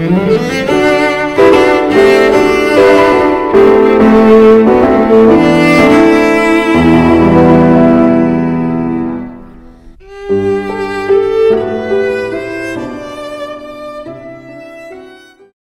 Mm-hmm.